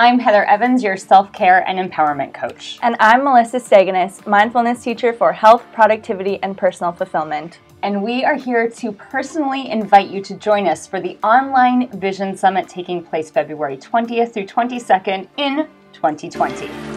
I'm Heather Evans, your self care and empowerment coach. And I'm Melissa Steganis, mindfulness teacher for health, productivity, and personal fulfillment. And we are here to personally invite you to join us for the online Vision Summit taking place February 20th through 22nd in 2020.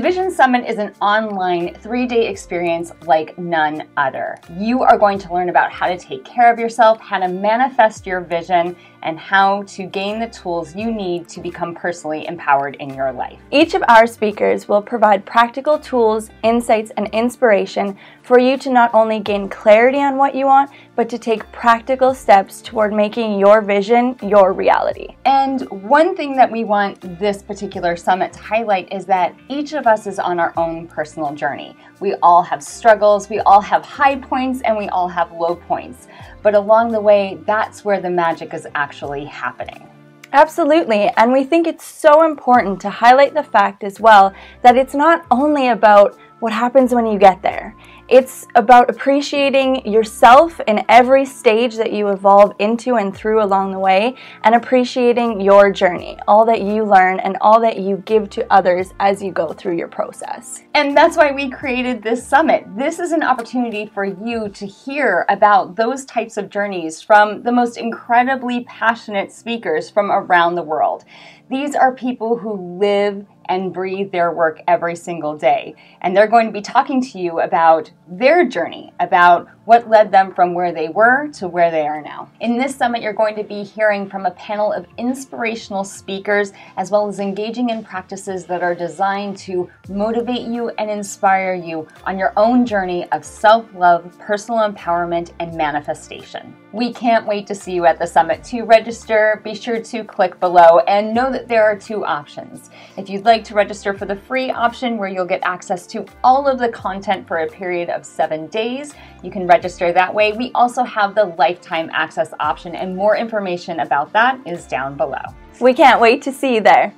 The Vision Summit is an online three day experience like none other. You are going to learn about how to take care of yourself, how to manifest your vision, and how to gain the tools you need to become personally empowered in your life. Each of our speakers will provide practical tools, insights, and inspiration for you to not only gain clarity on what you want, but to take practical steps toward making your vision your reality. And one thing that we want this particular summit to highlight is that each of us is on our own personal journey. We all have struggles, we all have high points, and we all have low points. But along the way, that's where the magic is actually happening. Absolutely, and we think it's so important to highlight the fact as well that it's not only about what happens when you get there. It's about appreciating yourself in every stage that you evolve into and through along the way, and appreciating your journey, all that you learn and all that you give to others as you go through your process. And that's why we created this summit. This is an opportunity for you to hear about those types of journeys from the most incredibly passionate speakers from around the world. These are people who live and breathe their work every single day. And they're going to be talking to you about their journey, about what led them from where they were to where they are now. In this summit, you're going to be hearing from a panel of inspirational speakers, as well as engaging in practices that are designed to motivate you and inspire you on your own journey of self love, personal empowerment, and manifestation. We can't wait to see you at the summit. To register, be sure to click below and know that there are two options. If you'd like to register for the free option where you'll get access to all of the content for a period of seven days, you can register that way. We also have the lifetime access option, and more information about that is down below. We can't wait to see you there.